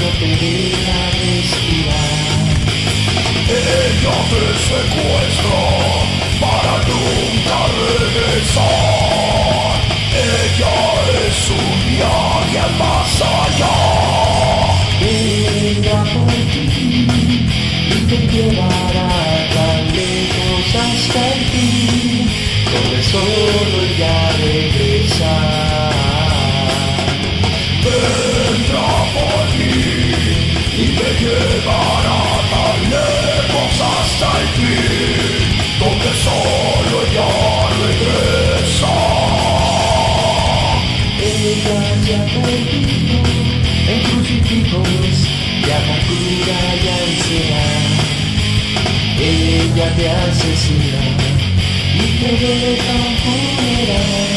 no te deja respirar. Ella te secuestra para nunca regresar. Ella es un viaje al pasado. ya perdido en crucifijos, ya confundida y anciana, ella te asesina y te deja un funeral,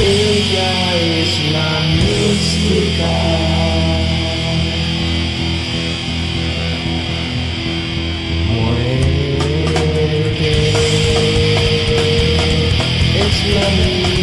ella es la mística. Muerte es la mística.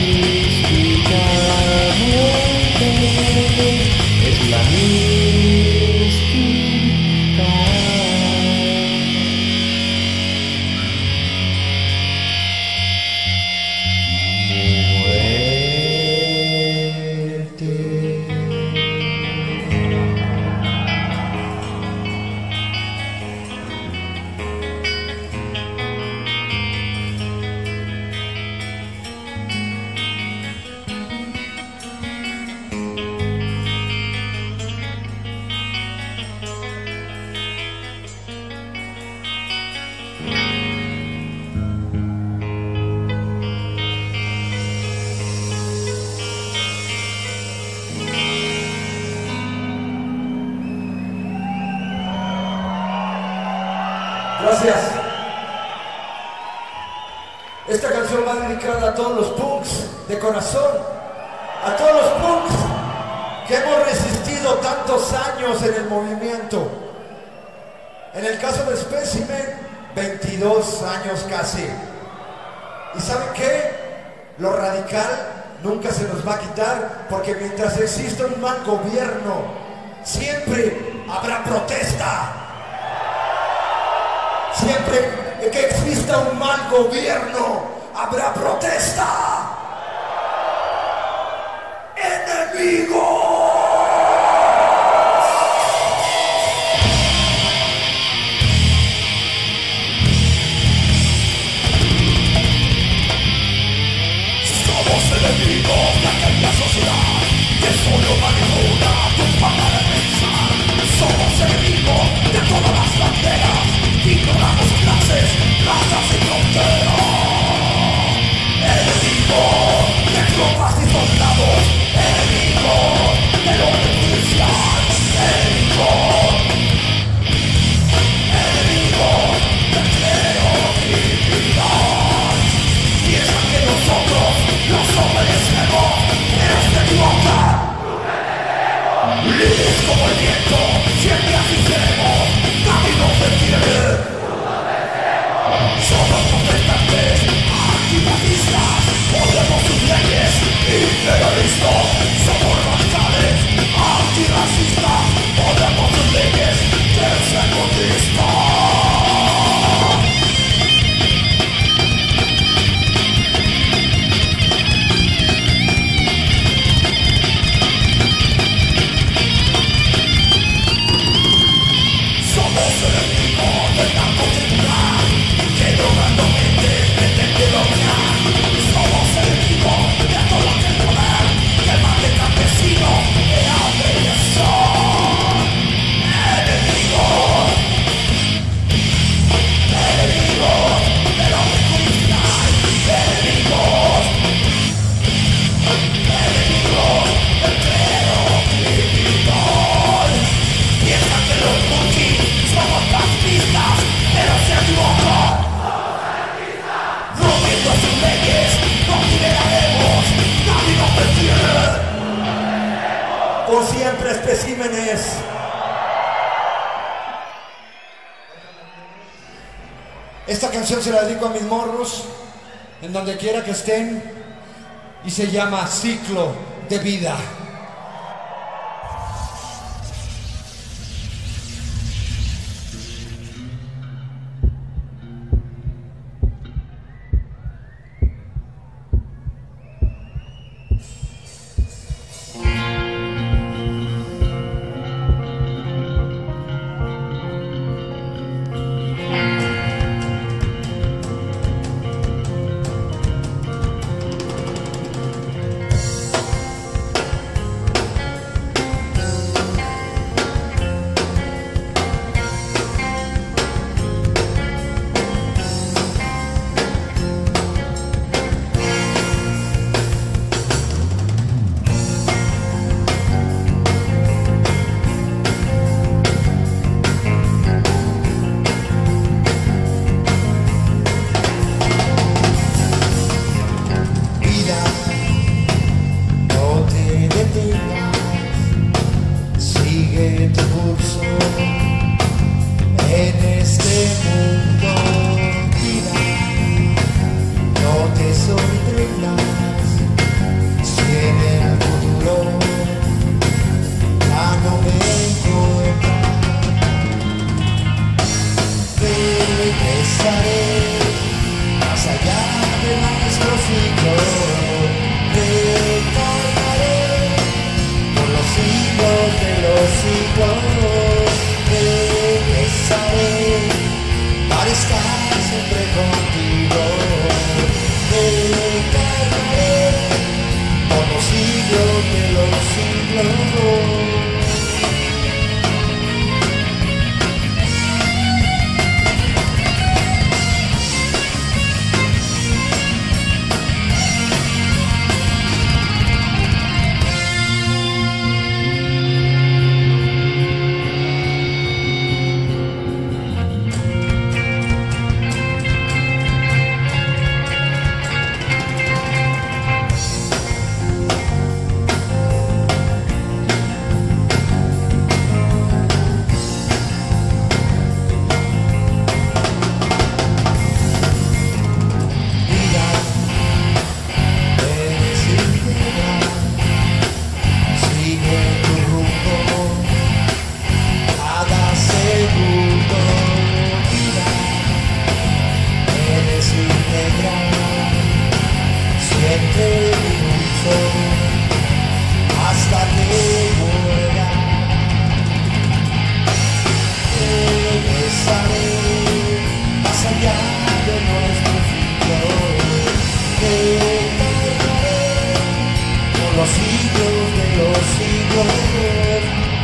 los siglos de los siglos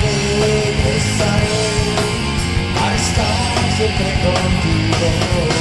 regresaré a estar siempre contigo.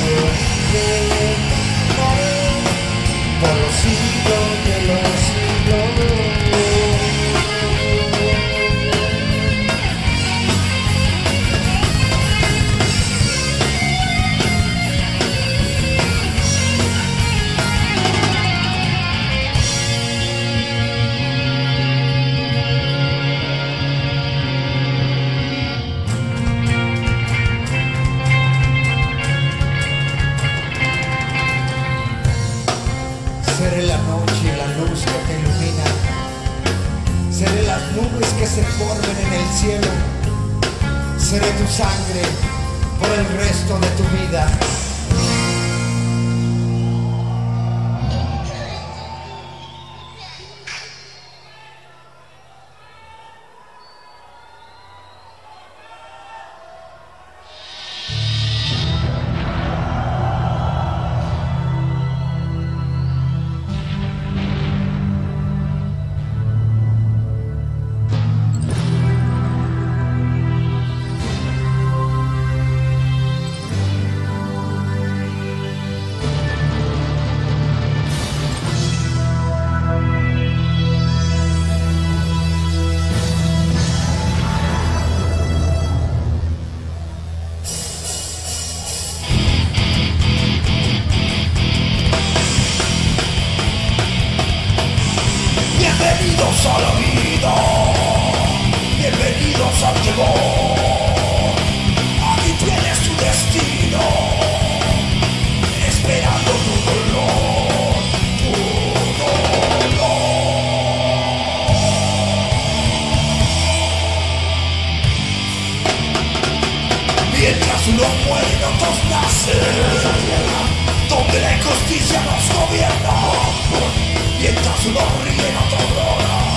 Unos ríen, otros lloran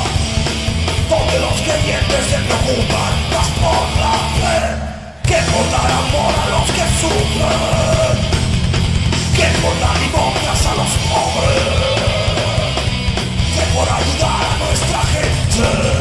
Donde los creyentes se preocupan más por la fe Que por dar amor a los que sufren Que por dar limosnas a los pobres Que por ayudar a nuestra gente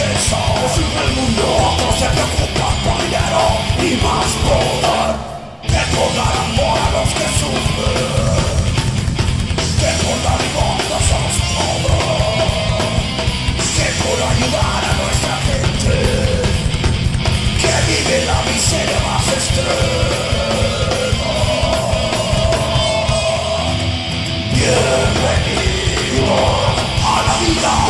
riqueza el mundo Otros se preocupan por dinero y más poder Que por dar amor a los que sufren Que por dar limosnas a los pobres Que por ayudar a nuestra gente Que vive la miseria más extrema Bienvenido a la vida,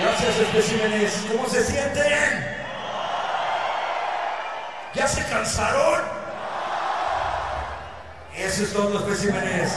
Gracias, especímenes. ¿Cómo se sienten? ¿Ya se cansaron? Eso es todo, especímenes.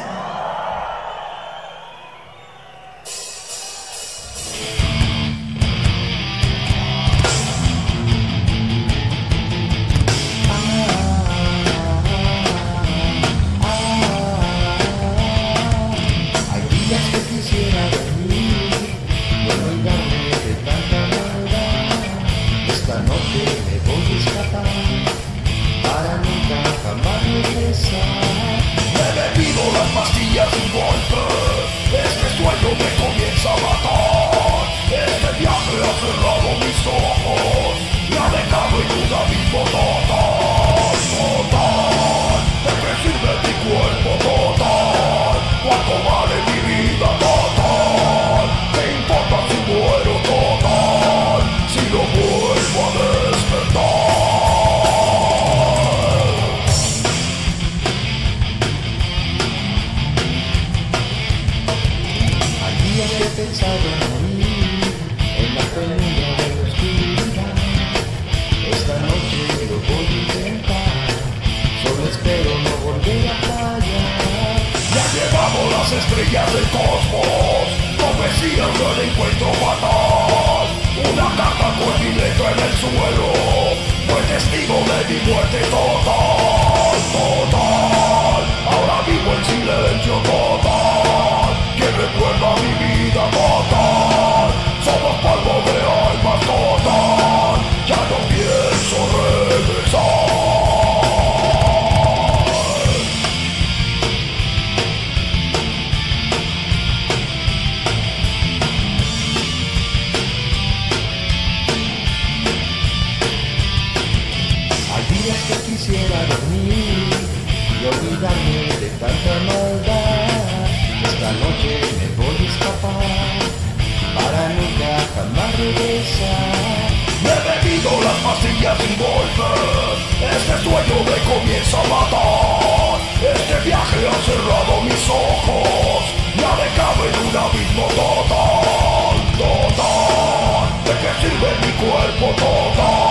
Me he bebido las pastillas sin golpes. Este sueño me comienza a matar. Este viaje ha cerrado mis ojos. Y ha dejado en un abismo total Total. ¿De qué sirve mi cuerpo total?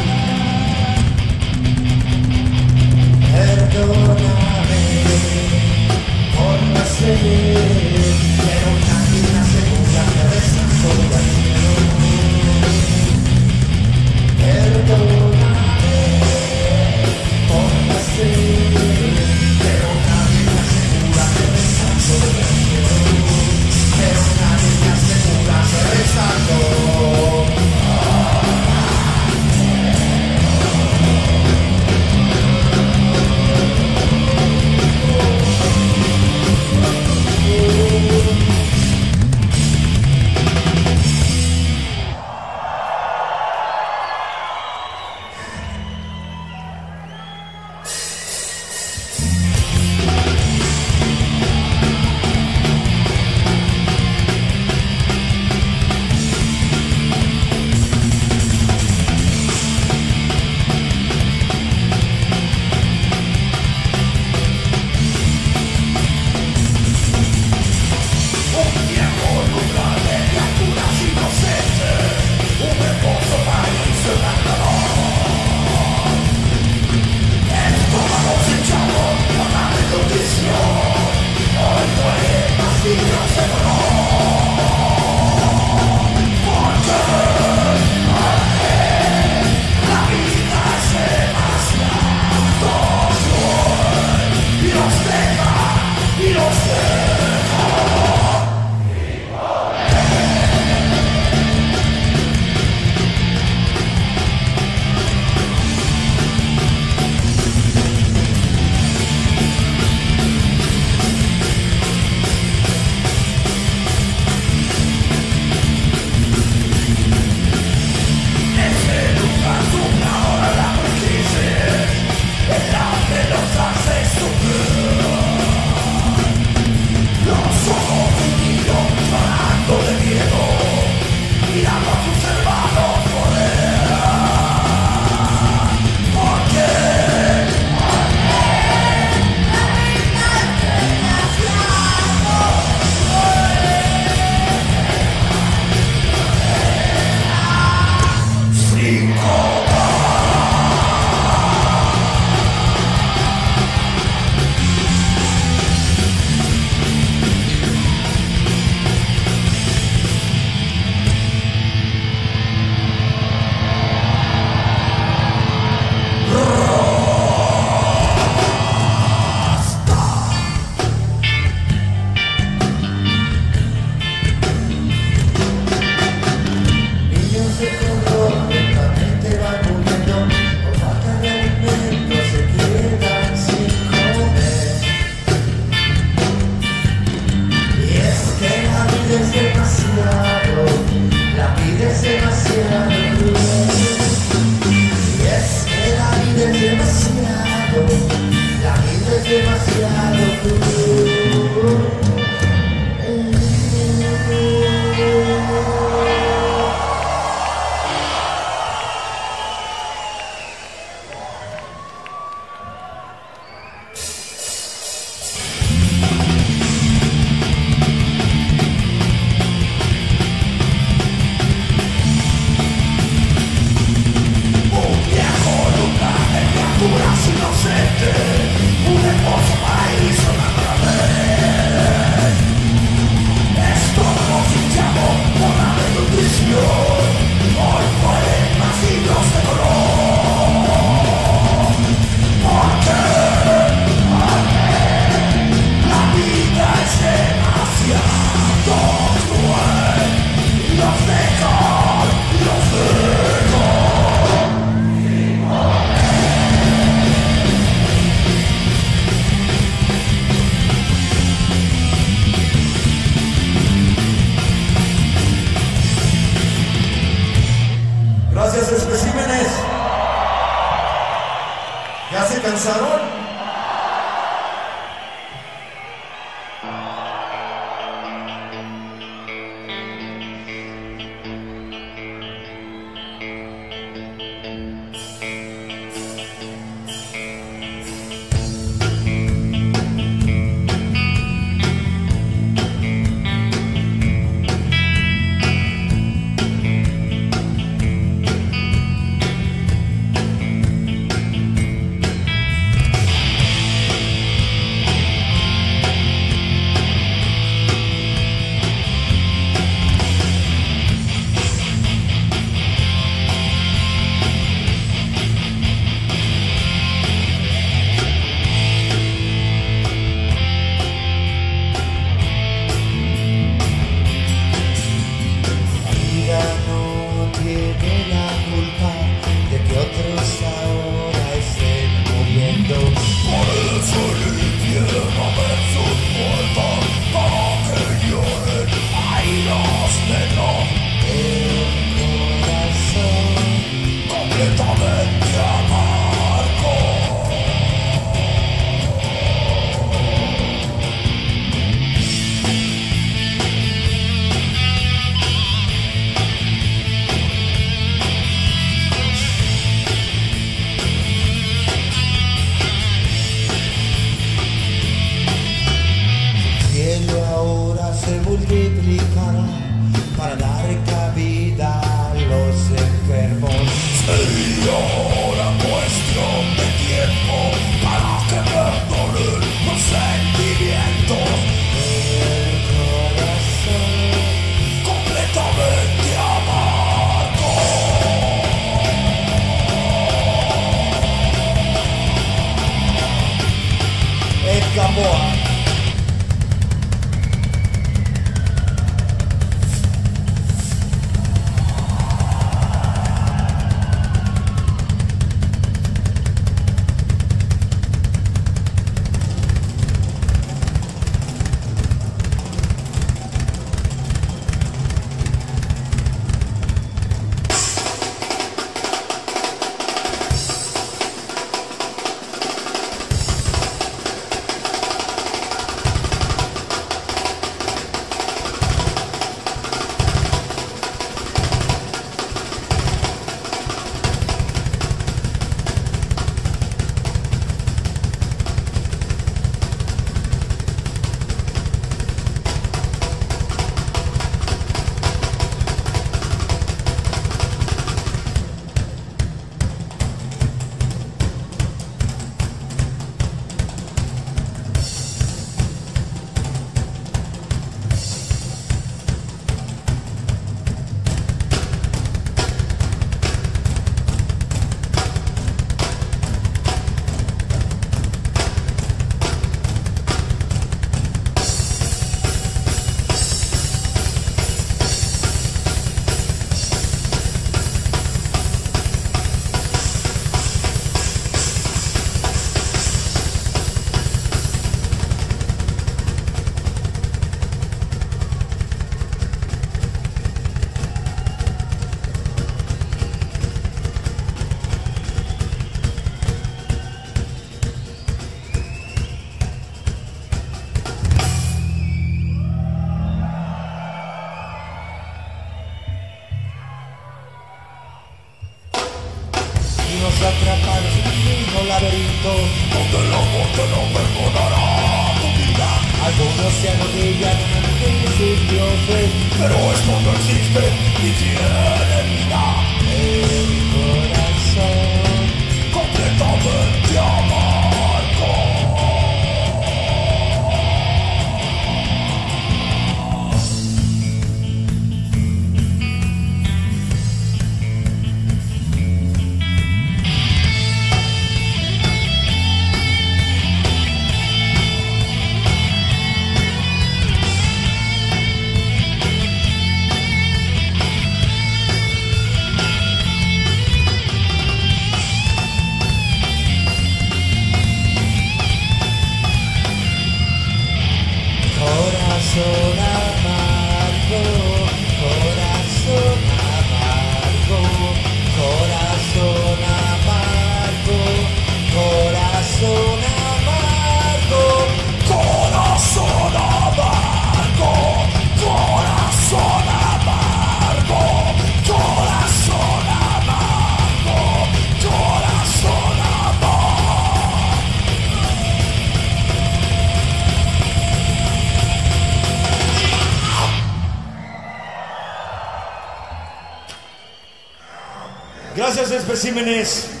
especímenes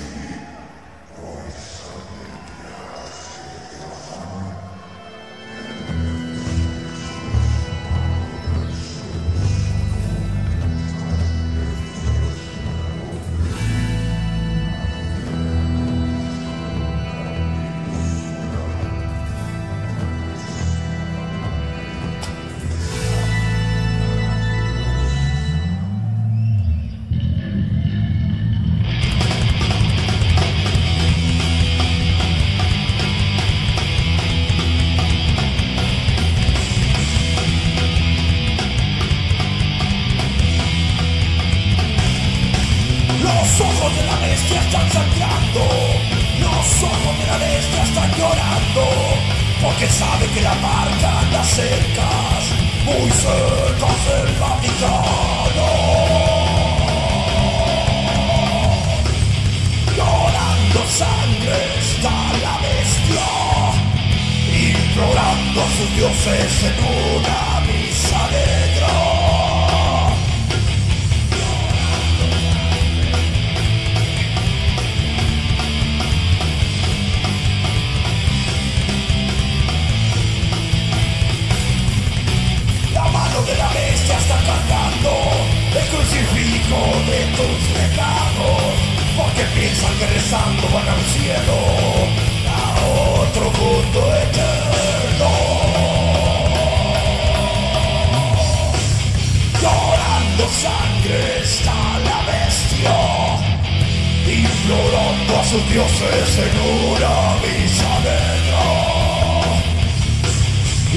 de segura villa dentro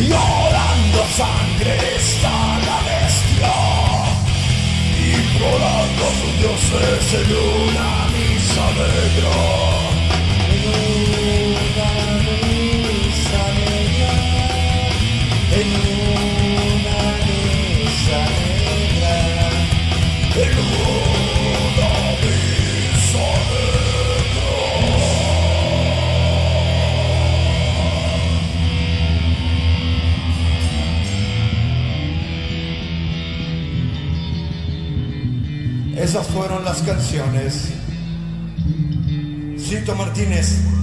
Llorando sangre está la bestia Implorando a sus dioses en una misa negra Esas fueron las canciones. Cito Martínez.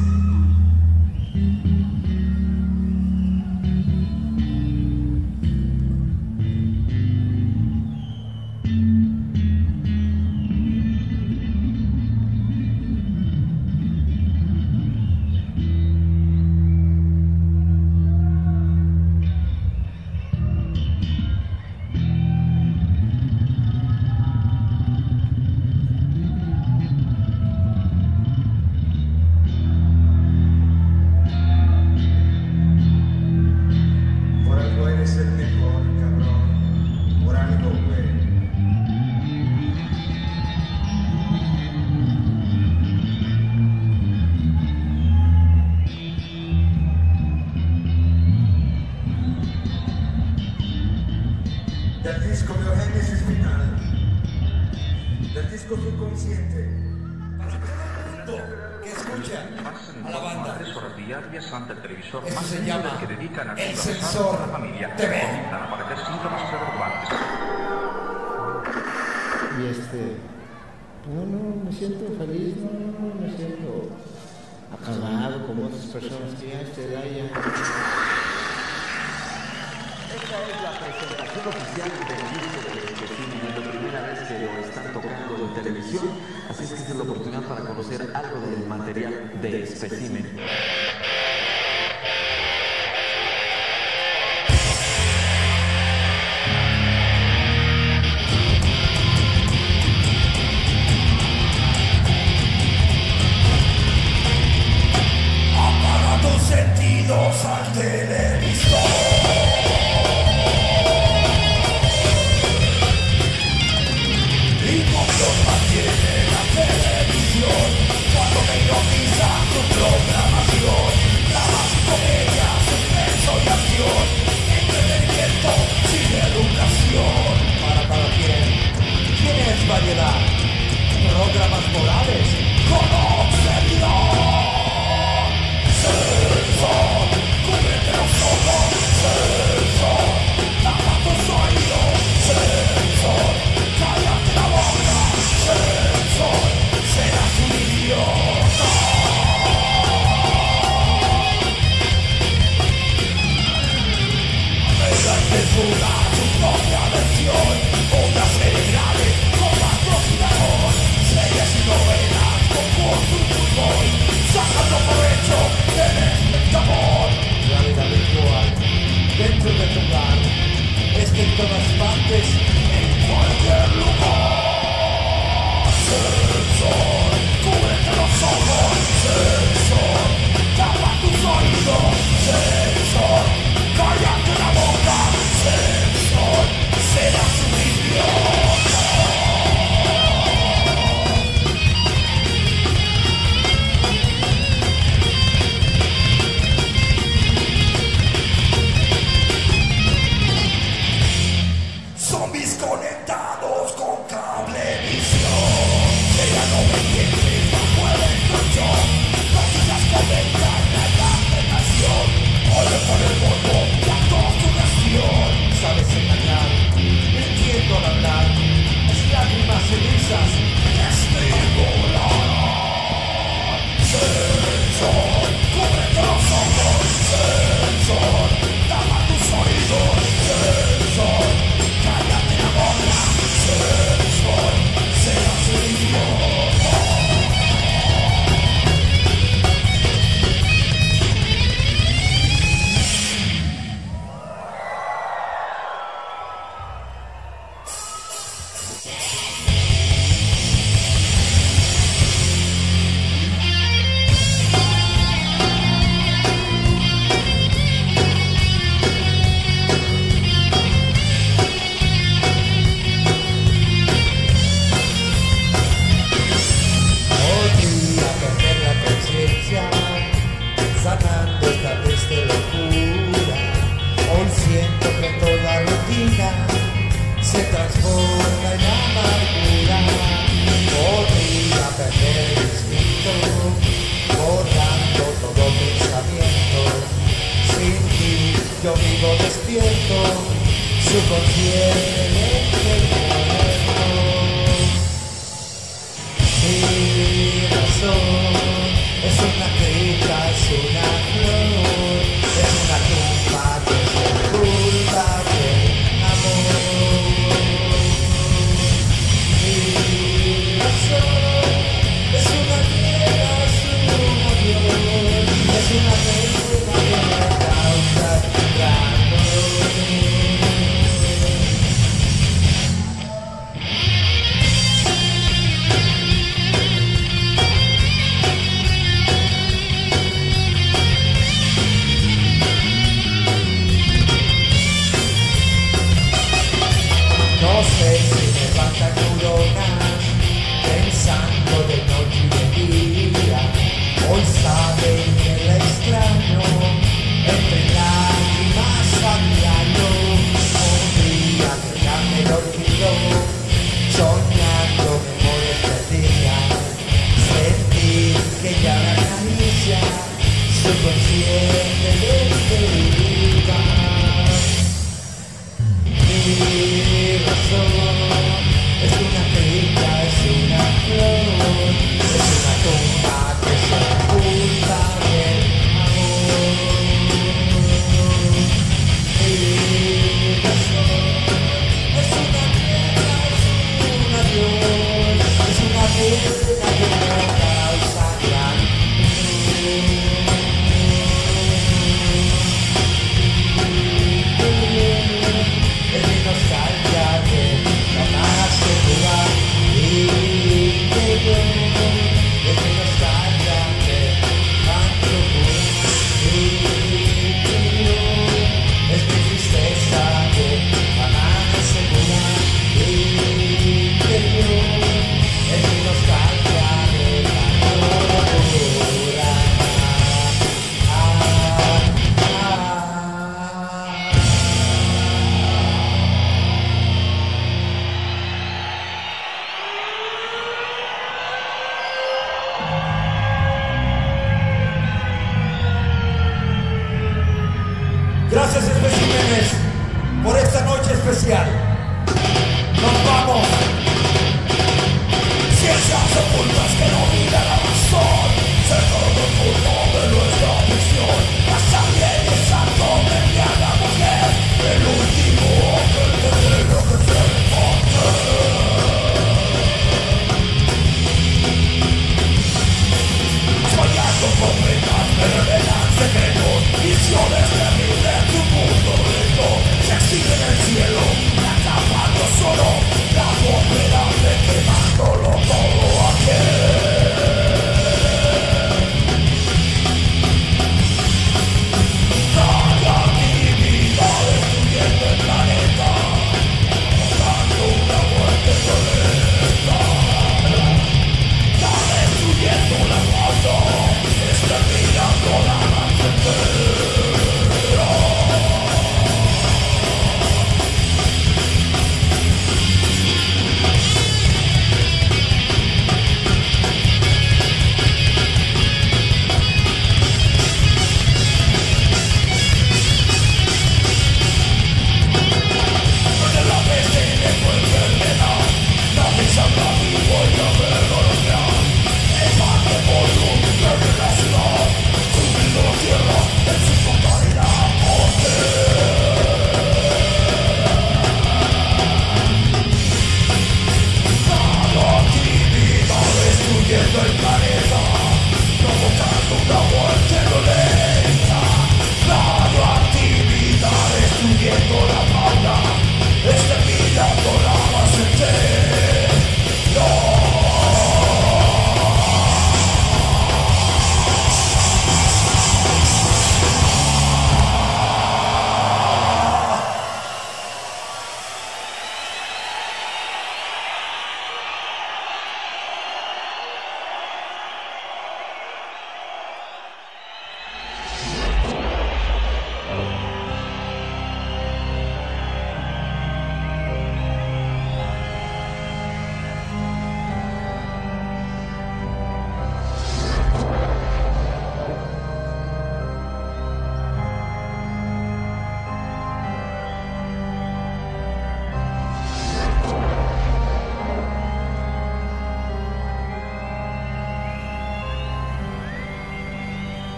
Material de Especímenes.